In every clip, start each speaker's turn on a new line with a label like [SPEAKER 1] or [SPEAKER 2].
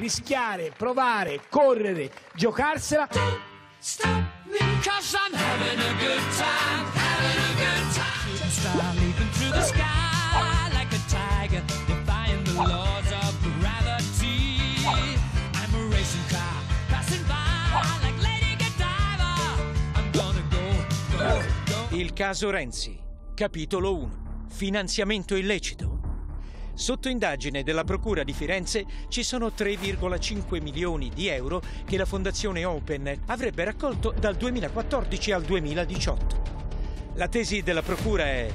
[SPEAKER 1] rischiare, provare, correre, giocarsela.
[SPEAKER 2] Il caso Renzi, capitolo 1. Finanziamento illecito. Sotto indagine della Procura di Firenze ci sono 3,5 milioni di euro che la Fondazione Open avrebbe raccolto dal 2014 al 2018. La tesi della Procura è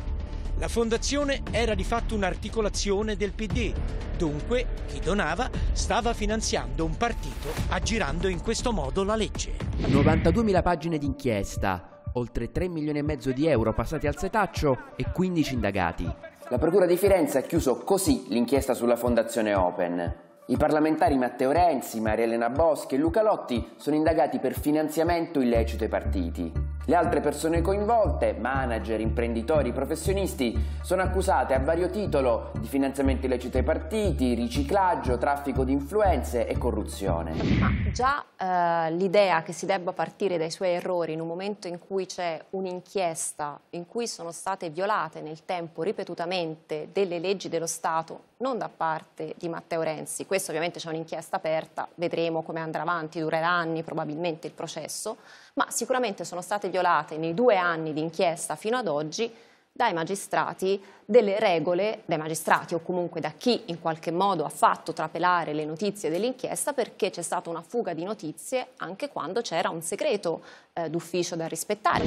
[SPEAKER 2] la Fondazione era di fatto un'articolazione del PD, dunque chi donava stava finanziando un partito aggirando in questo modo la legge.
[SPEAKER 3] 92.000 pagine d'inchiesta, oltre 3 milioni e mezzo di euro passati al setaccio e 15 indagati.
[SPEAKER 4] La Procura di Firenze ha chiuso così l'inchiesta sulla Fondazione Open. I parlamentari Matteo Renzi, Maria Elena Boschi e Luca Lotti sono indagati per finanziamento illecito ai partiti. Le altre persone coinvolte, manager, imprenditori, professionisti, sono accusate a vario titolo di finanziamento illecito ai partiti, riciclaggio, traffico di influenze e corruzione.
[SPEAKER 5] Ma già eh, l'idea che si debba partire dai suoi errori in un momento in cui c'è un'inchiesta in cui sono state violate nel tempo ripetutamente delle leggi dello Stato, non da parte di Matteo Renzi, questo ovviamente c'è un'inchiesta aperta, vedremo come andrà avanti, durerà anni probabilmente il processo, ma sicuramente sono state violate nei due anni di inchiesta fino ad oggi dai magistrati delle regole, dai magistrati o comunque da chi in qualche modo ha fatto trapelare le notizie dell'inchiesta perché c'è stata una fuga di notizie anche quando c'era un segreto eh, d'ufficio da rispettare.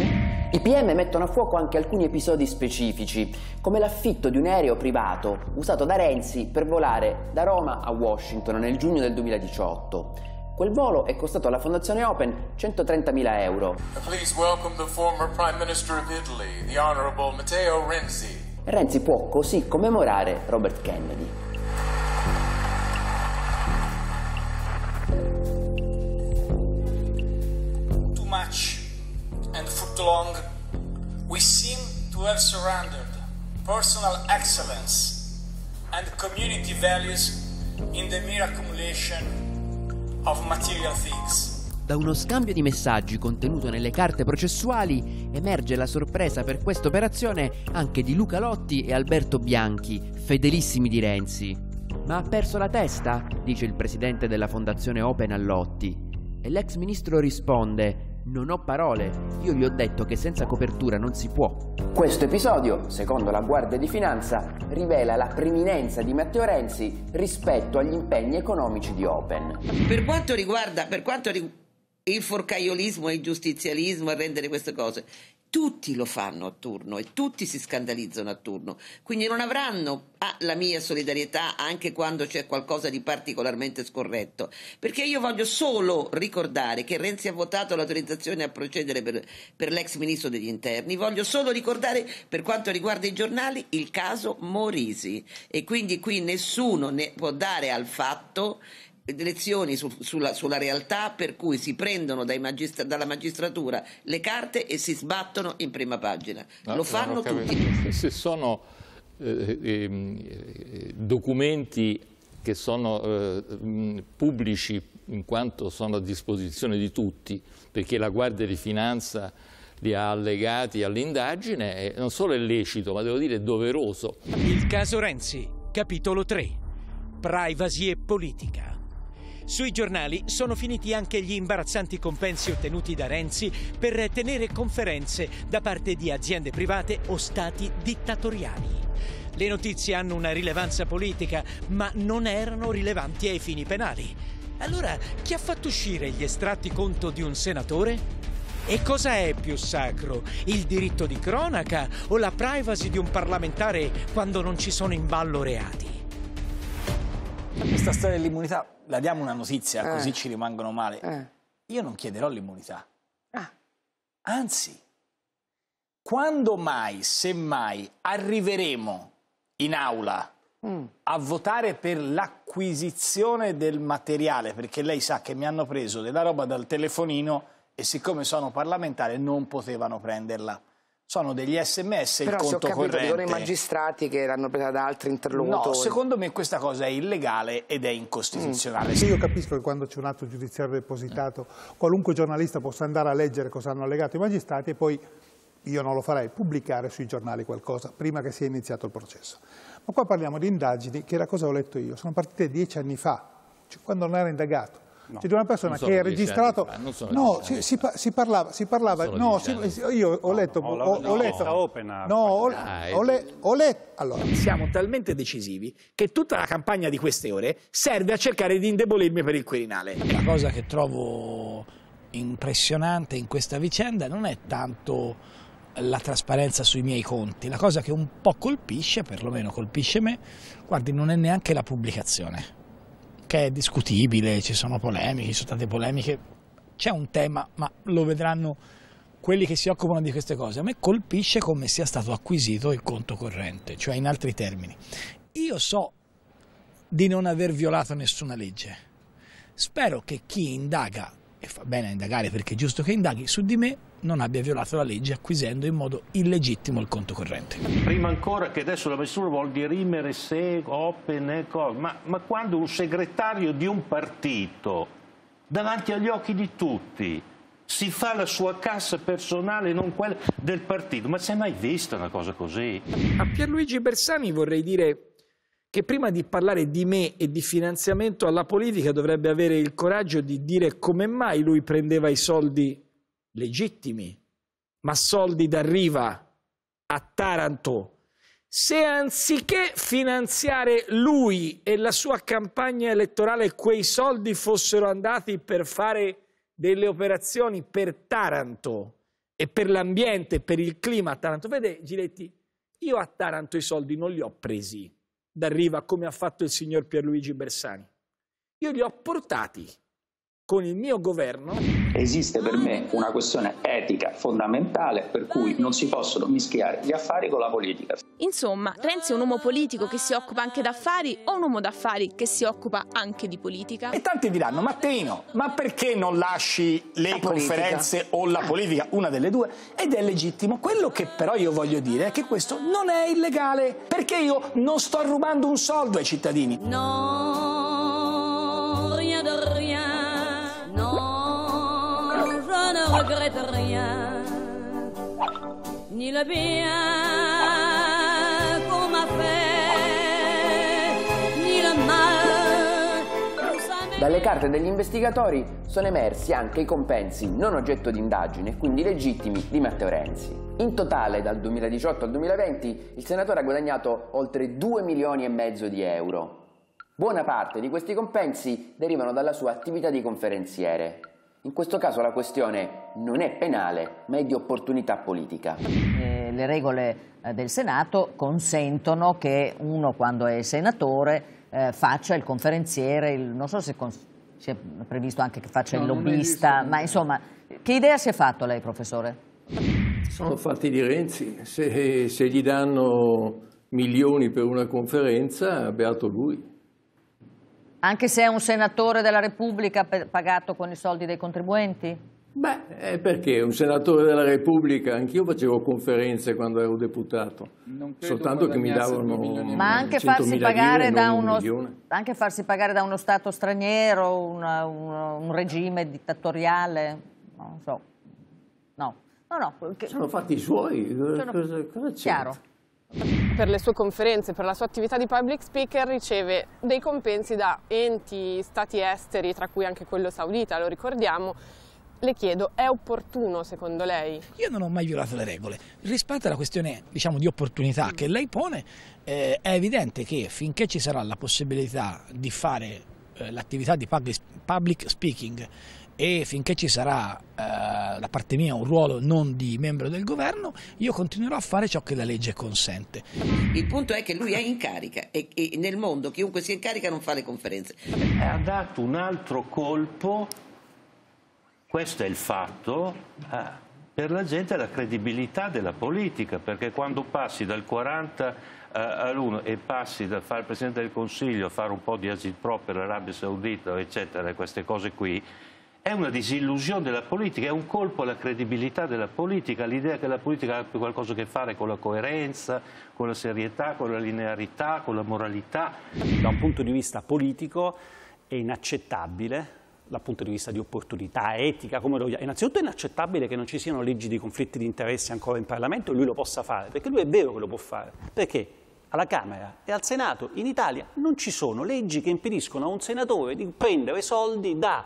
[SPEAKER 4] I PM mettono a fuoco anche alcuni episodi specifici, come l'affitto di un aereo privato usato da Renzi per volare da Roma a Washington nel giugno del 2018. Quel volo è costato alla Fondazione Open 130.000 euro.
[SPEAKER 6] Please welcome the former Prime Minister of Italy, the Honorable Matteo Renzi.
[SPEAKER 4] Renzi può così commemorare Robert Kennedy.
[SPEAKER 6] Too much and for too long, we seem to have surrendered personal excellence and community values in the mere accumulation of material things.
[SPEAKER 3] Da uno scambio di messaggi contenuto nelle carte processuali emerge la sorpresa per questa operazione anche di Luca Lotti e Alberto Bianchi, fedelissimi di Renzi. Ma ha perso la testa? dice il presidente della fondazione Open a Lotti. E l'ex ministro risponde: Non ho parole, io gli ho detto che senza copertura non si può.
[SPEAKER 4] Questo episodio, secondo la Guardia di Finanza, rivela la preminenza di Matteo Renzi rispetto agli impegni economici di Open.
[SPEAKER 7] Per quanto riguarda, per quanto riguarda il forcaiolismo e il giustizialismo a rendere queste cose, tutti lo fanno a turno e tutti si scandalizzano a turno, quindi non avranno ah, la mia solidarietà anche quando c'è qualcosa di particolarmente scorretto, perché io voglio solo ricordare che Renzi ha votato l'autorizzazione a procedere per, per l'ex ministro degli interni, voglio solo ricordare per quanto riguarda i giornali il caso Morisi. E quindi qui nessuno ne può dare al fatto lezioni su, sulla, sulla, realtà per cui si prendono magistra, dalla magistratura le carte e si sbattono in prima pagina.
[SPEAKER 8] No,
[SPEAKER 7] Lo fanno tutti.
[SPEAKER 8] Se sono eh, eh, documenti che sono eh, pubblici in quanto sono a disposizione di tutti, perché la Guardia di Finanza li ha allegati all'indagine, non solo è lecito, ma devo dire è doveroso.
[SPEAKER 2] Il caso Renzi, capitolo 3. Privacy e politica. Sui giornali sono finiti anche gli imbarazzanti compensi ottenuti da Renzi per tenere conferenze da parte di aziende private o stati dittatoriali. Le notizie hanno una rilevanza politica, ma non erano rilevanti ai fini penali. Allora, chi ha fatto uscire gli estratti conto di un senatore? E cosa è più sacro? Il diritto di cronaca o la privacy di un parlamentare quando non ci sono in ballo reati?
[SPEAKER 1] Questa storia dell'immunità, la diamo una notizia,
[SPEAKER 5] Eh.
[SPEAKER 1] così ci rimangono male.
[SPEAKER 5] Eh.
[SPEAKER 1] Io non chiederò l'immunità.
[SPEAKER 5] Ah.
[SPEAKER 1] Anzi, quando mai, se mai, arriveremo in aula
[SPEAKER 5] Mm.
[SPEAKER 1] a votare per l'acquisizione del materiale, perché lei sa che mi hanno preso della roba dal telefonino e siccome sono parlamentare non potevano prenderla sono degli sms
[SPEAKER 9] Però
[SPEAKER 1] il
[SPEAKER 9] se ho
[SPEAKER 1] conto
[SPEAKER 9] capito,
[SPEAKER 1] corrente.
[SPEAKER 9] dicono i magistrati che l'hanno presa da altri interlocutori.
[SPEAKER 1] No, secondo me questa cosa è illegale ed è incostituzionale.
[SPEAKER 10] Sì, io capisco che quando c'è un atto giudiziario depositato, qualunque giornalista possa andare a leggere cosa hanno allegato i magistrati e poi, io non lo farei, pubblicare sui giornali qualcosa prima che sia iniziato il processo. Ma qua parliamo di indagini che, da cosa ho letto io, sono partite dieci anni fa, cioè quando non era indagato.
[SPEAKER 8] No,
[SPEAKER 10] C'è di una persona che è registrato.
[SPEAKER 8] anni fa,
[SPEAKER 10] no, si, si pa- si parlava, si parlava. No, io ho letto.
[SPEAKER 11] No,
[SPEAKER 10] ho, ho letto.
[SPEAKER 11] sta open a-
[SPEAKER 10] No, ho, ho le- ho letto. Allora,
[SPEAKER 1] Siamo talmente decisivi che tutta la campagna di queste ore serve a cercare di indebolirmi per il Quirinale.
[SPEAKER 12] La cosa che trovo impressionante in questa vicenda non è tanto la trasparenza sui miei conti, la cosa che un po' colpisce, perlomeno colpisce me, guardi, non è neanche la pubblicazione, che è discutibile, ci sono polemiche, ci sono state polemiche, c'è un tema, ma lo vedranno quelli che si occupano di queste cose. A me colpisce come sia stato acquisito il conto corrente, cioè in altri termini. Io so di non aver violato nessuna legge. Spero che chi indaga, e fa bene a indagare perché è giusto che indaghi, su di me non abbia violato la legge acquisendo in modo illegittimo il conto corrente.
[SPEAKER 11] Prima ancora che adesso la misura vuol dirimere se open e cosa, ma, ma quando un segretario di un partito, davanti agli occhi di tutti, si fa la sua cassa personale, non quella del partito, ma si è mai vista una cosa così?
[SPEAKER 1] A Pierluigi Bersani vorrei dire che prima di parlare di me e di finanziamento alla politica dovrebbe avere il coraggio di dire come mai lui prendeva i soldi legittimi, ma soldi da Riva a Taranto. Se anziché finanziare lui e la sua campagna elettorale quei soldi fossero andati per fare delle operazioni per Taranto e per l'ambiente per il clima a Taranto, vede Giletti, io a Taranto i soldi non li ho presi da Riva come ha fatto il signor Pierluigi Bersani. Io li ho portati con il mio governo.
[SPEAKER 13] Esiste per me una questione etica fondamentale per cui non si possono mischiare gli affari con la politica.
[SPEAKER 14] Insomma, Renzi è un uomo politico che si occupa anche d'affari o un uomo d'affari che si occupa anche di politica?
[SPEAKER 1] E tanti diranno, Matteino, ma perché non lasci le
[SPEAKER 9] La politica.
[SPEAKER 1] conferenze o la politica, una delle due? Ed è legittimo. Quello che però io voglio dire è che questo non è illegale, perché io non sto rubando un soldo ai cittadini.
[SPEAKER 15] Non, regrette rien. Ni le bien qu'on m'a fait, ni le
[SPEAKER 4] Dalle carte degli investigatori sono emersi anche i compensi non oggetto di indagine e quindi legittimi di Matteo Renzi. In totale dal 2018 al 2020 il senatore ha guadagnato oltre 2 milioni e mezzo di euro. Buona parte di questi compensi derivano dalla sua attività di conferenziere. In questo caso la questione non è penale, ma è di opportunità politica.
[SPEAKER 16] Eh, le regole eh, del Senato consentono che uno quando è senatore eh, faccia il conferenziere, il- non so se si è previsto anche che faccia
[SPEAKER 17] No,
[SPEAKER 16] il lobbista, ma insomma, che idea si è fatto lei professore?
[SPEAKER 17] Sono fatti di Renzi, se, se gli danno milioni per una conferenza, beato lui.
[SPEAKER 16] Anche se è un senatore della Repubblica pagato con i soldi dei contribuenti?
[SPEAKER 17] Beh, eh, perché un senatore della Repubblica, anch'io facevo conferenze quando ero deputato, soltanto che mi davano
[SPEAKER 16] Ma anche
[SPEAKER 17] 100.000
[SPEAKER 16] farsi, pagare da
[SPEAKER 17] un
[SPEAKER 16] uno,
[SPEAKER 17] milione.
[SPEAKER 16] anche farsi pagare da uno Stato straniero, una- uno- un regime dittatoriale, non so. No, no, no. che-
[SPEAKER 17] Sono fatti i suoi, cosa, cosa c'è?
[SPEAKER 16] Chiaro.
[SPEAKER 18] Per le sue conferenze, per la sua attività di public speaker riceve dei compensi da enti, stati esteri, tra cui anche quello saudita, lo ricordiamo. Le chiedo, è opportuno secondo lei?
[SPEAKER 12] Io non ho mai violato le regole. Rispetto alla questione diciamo, di opportunità che lei pone, eh, è evidente che finché ci sarà la possibilità di fare eh, l'attività di public, public speaking e finché ci sarà eh, da parte mia un ruolo non di membro del governo, io continuerò a fare ciò che la legge consente.
[SPEAKER 7] Il punto è che lui è in carica e, e nel mondo chiunque sia in carica non fa le conferenze.
[SPEAKER 11] Ha dato un altro colpo, questo è il fatto, a- per la gente la credibilità della politica, perché quando passi dal 40 eh, all'1 e passi da fare il Presidente del Consiglio a fare un po' di agitprop per l'Arabia Saudita, eccetera, queste cose qui, È una disillusione della politica, è un colpo alla credibilità della politica, l'idea che la politica abbia qualcosa a che fare con la coerenza, con la serietà, con la linearità, con la moralità.
[SPEAKER 19] Da un punto di vista politico è inaccettabile dal punto di vista di opportunità etica, come lo vogliamo. Innanzitutto è inaccettabile che non ci siano leggi di conflitti di interessi ancora in Parlamento e lui lo possa fare, perché lui è vero che lo può fare. Perché alla Camera e al Senato in Italia non ci sono leggi che impediscono a un senatore di prendere soldi da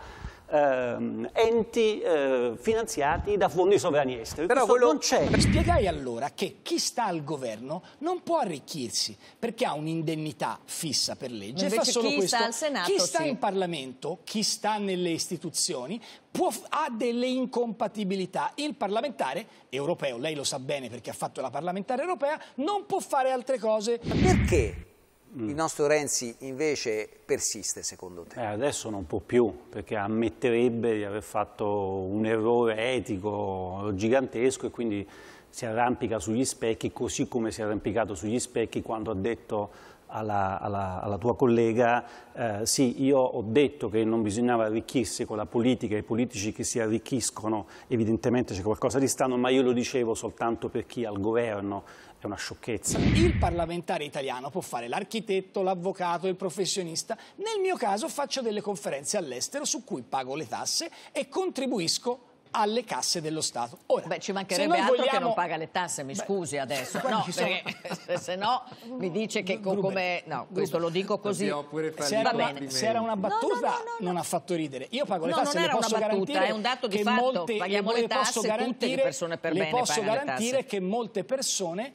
[SPEAKER 19] ehm, enti eh, finanziati da fondi sovrani esteri.
[SPEAKER 12] Però
[SPEAKER 19] Questo
[SPEAKER 12] quello-
[SPEAKER 19] non c'è.
[SPEAKER 12] Spiegai allora che chi sta al governo non può arricchirsi perché ha un'indennità fissa per legge e fa
[SPEAKER 16] Invece
[SPEAKER 12] solo
[SPEAKER 16] chi
[SPEAKER 12] questo.
[SPEAKER 16] sta al Senato,
[SPEAKER 12] chi sta
[SPEAKER 16] sì.
[SPEAKER 12] in Parlamento, chi sta nelle istituzioni può- ha delle incompatibilità. Il parlamentare europeo, lei lo sa bene perché ha fatto la parlamentare europea, non può fare altre cose.
[SPEAKER 20] Perché il nostro Renzi invece persiste secondo te?
[SPEAKER 19] Eh, adesso non può più, perché ammetterebbe di aver fatto un errore etico gigantesco e quindi si arrampica sugli specchi, così come si è arrampicato sugli specchi quando ha detto alla, alla- alla tua collega eh, sì, io ho detto che non bisognava arricchirsi con la politica, i politici che si arricchiscono evidentemente c'è qualcosa di strano, ma io lo dicevo soltanto per chi al governo è una sciocchezza.
[SPEAKER 12] Il parlamentare italiano può fare l'architetto, l'avvocato, il professionista. Nel mio caso faccio delle conferenze all'estero su cui pago le tasse e contribuisco alle casse dello Stato. Ora,
[SPEAKER 16] Beh, ci mancherebbe altro che
[SPEAKER 12] vogliamo-
[SPEAKER 16] non paga le tasse, mi scusi adesso. No, perché se no mi dice che co- come... No, questo lo dico così.
[SPEAKER 12] Se era, una, se era una battuta non ha fatto ridere. Io pago le
[SPEAKER 16] No,
[SPEAKER 12] tasse,
[SPEAKER 16] non
[SPEAKER 12] le
[SPEAKER 16] era una
[SPEAKER 12] posso
[SPEAKER 16] battuta,
[SPEAKER 12] garantire
[SPEAKER 16] è un dato di
[SPEAKER 12] che
[SPEAKER 16] fatto.
[SPEAKER 12] molte,
[SPEAKER 16] Paghiamo
[SPEAKER 12] le
[SPEAKER 16] le
[SPEAKER 12] posso
[SPEAKER 16] tasse, tutte le
[SPEAKER 12] garantire,
[SPEAKER 16] persone per
[SPEAKER 12] le
[SPEAKER 16] bene
[SPEAKER 12] posso
[SPEAKER 16] le
[SPEAKER 12] garantire
[SPEAKER 16] tasse.
[SPEAKER 12] che molte persone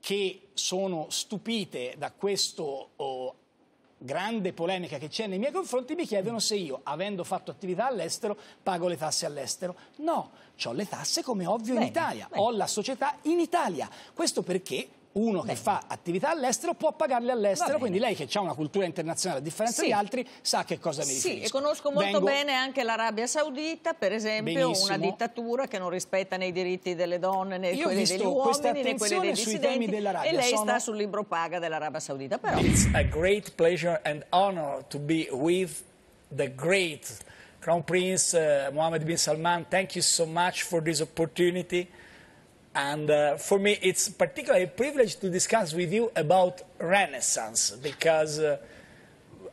[SPEAKER 12] che sono stupite da questo oh, grande polemica che c'è nei miei confronti mi chiedono se io, avendo fatto attività all'estero, pago le tasse all'estero. No, ho le tasse come ovvio in
[SPEAKER 16] Bene,
[SPEAKER 12] Italia, ho la società in Italia. Questo perché uno che fa attività all'estero può pagarle all'estero, quindi lei che ha una cultura internazionale a differenza
[SPEAKER 16] Sì.
[SPEAKER 12] di altri sa che cosa mi
[SPEAKER 16] Sì,
[SPEAKER 12] riferisco.
[SPEAKER 16] e conosco molto
[SPEAKER 12] Vengo-
[SPEAKER 16] bene anche l'Arabia Saudita, per esempio,
[SPEAKER 12] Benissimo.
[SPEAKER 16] una dittatura che non rispetta né i diritti delle donne né
[SPEAKER 12] Io
[SPEAKER 16] quelli degli uomini né quelli dei
[SPEAKER 12] sui
[SPEAKER 16] dissidenti
[SPEAKER 12] temi dell'Arabia.
[SPEAKER 16] e lei
[SPEAKER 12] Sono-
[SPEAKER 16] sta sul libro paga dell'Arabia Saudita, però
[SPEAKER 21] It's a great pleasure and honor to be with the great Crown Prince uh, Mohammed bin Salman. Thank you so much for this opportunity. And uh, for me, it's particularly a privilege to discuss with you about Renaissance because uh,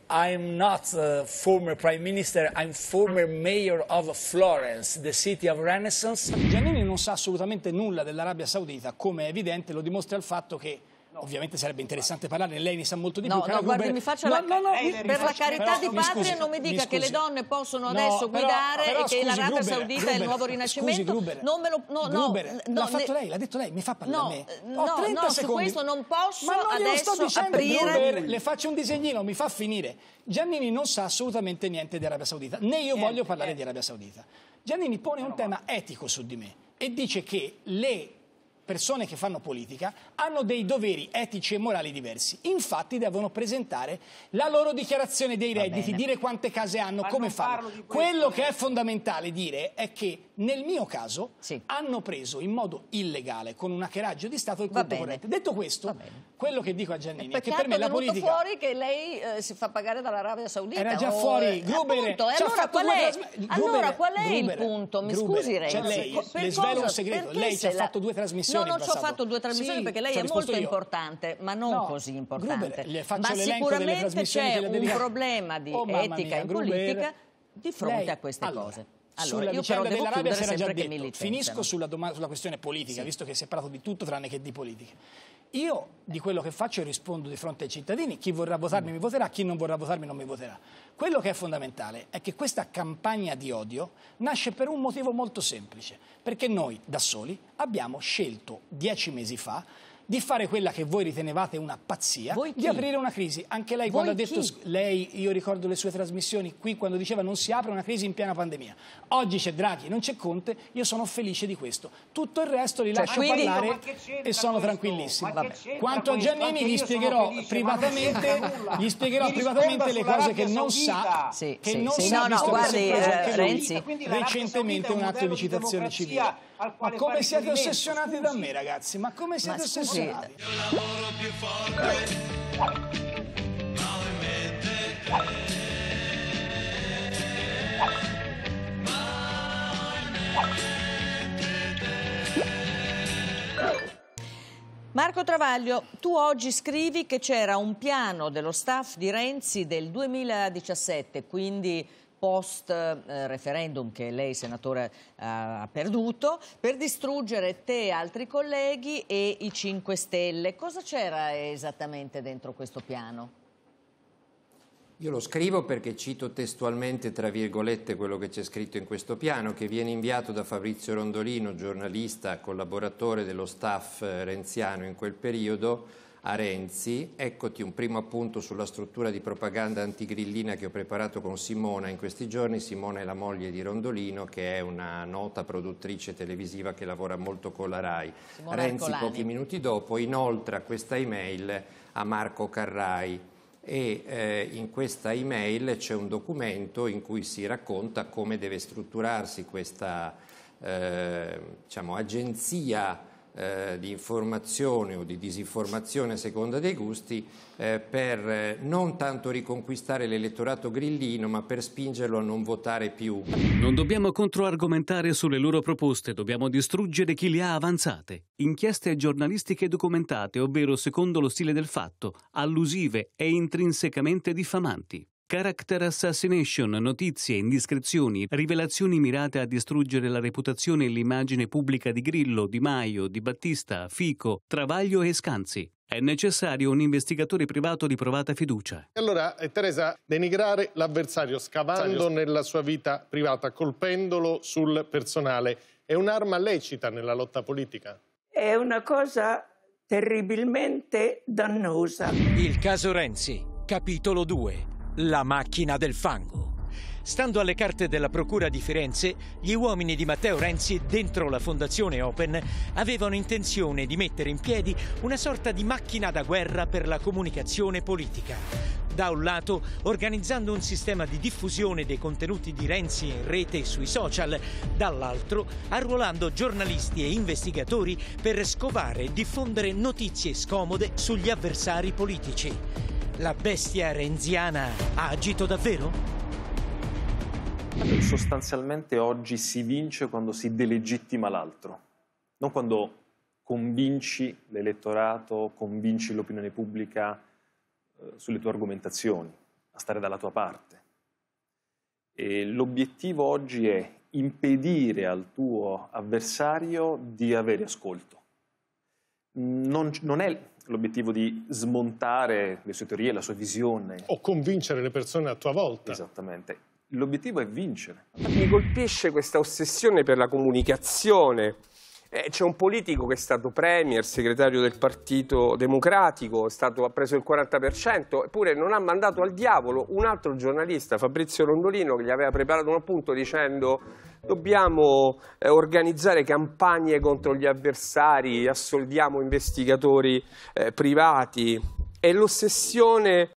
[SPEAKER 21] I'm not a former prime minister, I'm former mayor of Florence, the city of Renaissance.
[SPEAKER 12] Giannini non sa assolutamente nulla dell'Arabia Saudita, come è evidente lo dimostra il fatto che Ovviamente sarebbe interessante parlarne, lei ne sa molto di
[SPEAKER 16] No,
[SPEAKER 12] più.
[SPEAKER 16] no, guardi,
[SPEAKER 12] Gruber.
[SPEAKER 16] mi faccia
[SPEAKER 12] No,
[SPEAKER 16] la-
[SPEAKER 12] no, no, mi-
[SPEAKER 16] per
[SPEAKER 12] mi
[SPEAKER 16] la carità
[SPEAKER 12] però,
[SPEAKER 16] di
[SPEAKER 12] mi
[SPEAKER 16] patria
[SPEAKER 12] scusi,
[SPEAKER 16] non mi dica che le
[SPEAKER 12] scusi.
[SPEAKER 16] donne possono
[SPEAKER 12] No,
[SPEAKER 16] adesso
[SPEAKER 12] però-
[SPEAKER 16] guidare
[SPEAKER 12] però
[SPEAKER 16] e che
[SPEAKER 12] scusi,
[SPEAKER 16] l'Arabia
[SPEAKER 12] Gruber,
[SPEAKER 16] Saudita è
[SPEAKER 12] Gruber,
[SPEAKER 16] il nuovo
[SPEAKER 12] scusi,
[SPEAKER 16] rinascimento.
[SPEAKER 12] Gruber.
[SPEAKER 16] non me lo no, no,
[SPEAKER 12] Gruber,
[SPEAKER 16] no,
[SPEAKER 12] l'ha fatto lei, l'ha detto lei, mi fa parlare
[SPEAKER 16] No,
[SPEAKER 12] a me.
[SPEAKER 16] no,
[SPEAKER 12] Ho 30
[SPEAKER 16] no, su
[SPEAKER 12] secondi.
[SPEAKER 16] questo non posso
[SPEAKER 12] Ma non glielo sto
[SPEAKER 16] adesso
[SPEAKER 12] dicendo,
[SPEAKER 16] aprire-
[SPEAKER 12] Gruber, le faccio un disegnino, mi fa finire. Giannini non sa assolutamente niente di Arabia Saudita, né io voglio parlare di Arabia Saudita. Giannini pone un tema etico su di me e dice che le persone che fanno politica hanno dei doveri etici e morali diversi. Infatti devono presentare la loro dichiarazione dei redditi, dire quante case hanno, come fanno. Quello che è fondamentale dire è che nel mio caso hanno preso in modo illegale, con un hackeraggio di Stato, il conto corrente. Detto questo, quello che dico a Giannini è che per me la politica...
[SPEAKER 16] fuori che lei eh, si fa pagare dall'Arabia Saudita.
[SPEAKER 12] Era già
[SPEAKER 16] o-
[SPEAKER 12] fuori,
[SPEAKER 16] eh,
[SPEAKER 12] Gruber,
[SPEAKER 16] appunto, e allora qual è,
[SPEAKER 12] trasmi-
[SPEAKER 16] allora
[SPEAKER 12] Gruber,
[SPEAKER 16] qual è il
[SPEAKER 12] Gruber,
[SPEAKER 16] punto? Mi
[SPEAKER 12] Gruber,
[SPEAKER 16] scusi Renzi.
[SPEAKER 12] cioè lei, le svelo un segreto,
[SPEAKER 16] perché
[SPEAKER 12] lei ci ha fatto due trasmissioni
[SPEAKER 16] No,
[SPEAKER 12] in
[SPEAKER 16] non ci ho fatto due trasmissioni
[SPEAKER 12] Sì,
[SPEAKER 16] perché lei è molto
[SPEAKER 12] io.
[SPEAKER 16] importante, ma non
[SPEAKER 12] No,
[SPEAKER 16] così importante.
[SPEAKER 12] Gruber,
[SPEAKER 16] ma sicuramente
[SPEAKER 12] trasmissioni
[SPEAKER 16] c'è un
[SPEAKER 12] dedicate.
[SPEAKER 16] problema di
[SPEAKER 12] Oh,
[SPEAKER 16] etica
[SPEAKER 12] mia,
[SPEAKER 16] in
[SPEAKER 12] Gruber,
[SPEAKER 16] politica di fronte
[SPEAKER 12] lei-
[SPEAKER 16] a queste
[SPEAKER 12] allora,
[SPEAKER 16] cose.
[SPEAKER 12] sulla
[SPEAKER 16] Allora, io però
[SPEAKER 12] vicenda dell'Arabia si era già detto. Finisco sulla, sulla questione politica, visto che si è parlato di tutto tranne che di politica. Io di quello che faccio rispondo di fronte ai cittadini, chi vorrà votarmi mi voterà, chi non vorrà votarmi non mi voterà. Quello che è fondamentale è che questa campagna di odio nasce per un motivo molto semplice, perché noi da soli abbiamo scelto dieci mesi fa di fare quella che voi ritenevate una pazzia,
[SPEAKER 16] Voi
[SPEAKER 12] di
[SPEAKER 16] chi?
[SPEAKER 12] aprire una crisi. Anche lei
[SPEAKER 16] Voi
[SPEAKER 12] quando ha detto,
[SPEAKER 16] chi?
[SPEAKER 12] lei, io ricordo le sue trasmissioni qui quando diceva non si apre una crisi in piena pandemia. Oggi c'è Draghi, non c'è Conte, io sono felice di questo. Tutto il resto li
[SPEAKER 16] Cioè,
[SPEAKER 12] lascio
[SPEAKER 16] quindi-
[SPEAKER 12] parlare e sono
[SPEAKER 16] questo?
[SPEAKER 12] tranquillissimo. Quanto a? Giannini gli spiegherò
[SPEAKER 16] felice,
[SPEAKER 12] privatamente, gli spiegherò privatamente le cose che non sa.
[SPEAKER 16] Sì,
[SPEAKER 12] che
[SPEAKER 16] sì,
[SPEAKER 12] non
[SPEAKER 16] sì.
[SPEAKER 12] sa
[SPEAKER 16] No, no, guardi,
[SPEAKER 12] si è preso
[SPEAKER 16] eh,
[SPEAKER 12] anche lui
[SPEAKER 16] Renzi.
[SPEAKER 21] Quindi
[SPEAKER 12] recentemente un atto di citazione civile
[SPEAKER 21] al quale
[SPEAKER 12] Ma
[SPEAKER 21] come
[SPEAKER 12] siete ossessionati scusi. da me, ragazzi? Ma come siete
[SPEAKER 16] Ma
[SPEAKER 12] ossessionati?
[SPEAKER 22] Io lavoro più forte.
[SPEAKER 16] Marco Travaglio, tu oggi scrivi che c'era un piano dello staff di Renzi del 2017, quindi post eh, referendum che lei senatore eh, ha perduto, per distruggere te e altri colleghi e i 5 Stelle. Cosa c'era esattamente dentro questo piano?
[SPEAKER 23] Io lo scrivo perché cito testualmente, tra virgolette, quello che c'è scritto in questo piano, che viene inviato da Fabrizio Rondolino, giornalista, collaboratore dello staff eh, renziano in quel periodo, a Renzi. Eccoti un primo appunto sulla struttura di propaganda antigrillina che ho preparato con Simona in questi giorni. Simona è la moglie di Rondolino, che è una nota produttrice televisiva che lavora molto con la RAI.
[SPEAKER 16] Simona
[SPEAKER 23] Renzi
[SPEAKER 16] Ercolani.
[SPEAKER 23] pochi minuti dopo inoltra questa email a Marco Carrai e eh, in questa email c'è un documento in cui si racconta come deve strutturarsi questa eh, diciamo, agenzia eh, di informazione o di disinformazione a seconda dei gusti eh, per eh, non tanto riconquistare l'elettorato grillino ma per spingerlo a non votare più.
[SPEAKER 24] Non dobbiamo controargomentare sulle loro proposte, dobbiamo distruggere chi le ha avanzate. Inchieste giornalistiche documentate, ovvero secondo lo stile del fatto, allusive e intrinsecamente diffamanti. Character assassination, notizie, indiscrezioni, rivelazioni mirate a distruggere la reputazione e l'immagine pubblica di Grillo, Di Maio, Di Battista, Fico, Travaglio e Scanzi. È necessario un investigatore privato di provata fiducia.
[SPEAKER 25] E allora, eh, Teresa, denigrare l'avversario scavando nella sua vita privata, colpendolo sul personale, è un'arma lecita nella lotta politica?
[SPEAKER 26] È una cosa terribilmente dannosa.
[SPEAKER 2] Il caso Renzi, capitolo 2. La macchina del fango. Stando alle carte della Procura di Firenze, gli uomini di Matteo Renzi dentro la Fondazione Open avevano intenzione di mettere in piedi una sorta di macchina da guerra per la comunicazione politica. Da un lato, organizzando un sistema di diffusione dei contenuti di Renzi in rete e sui social, dall'altro, arruolando giornalisti e investigatori per scovare e diffondere notizie scomode sugli avversari politici. La bestia renziana ha agito davvero?
[SPEAKER 27] Sostanzialmente oggi si vince quando si delegittima l'altro, non quando convinci l'elettorato, convinci l'opinione pubblica eh, sulle tue argomentazioni, a stare dalla tua parte. E l'obiettivo oggi è impedire al tuo avversario di avere ascolto. Non, non è l'obiettivo di smontare le sue teorie, la sua visione.
[SPEAKER 25] O convincere le persone a tua volta.
[SPEAKER 27] Esattamente. L'obiettivo è vincere.
[SPEAKER 28] Mi colpisce questa ossessione per la comunicazione. Eh, c'è un politico che è stato premier, segretario del Partito Democratico, stato, ha preso il 40%, eppure non ha mandato al diavolo un altro giornalista, Fabrizio Rondolino, che gli aveva preparato un appunto dicendo dobbiamo eh, organizzare campagne contro gli avversari, assoldiamo investigatori eh, privati. È l'ossessione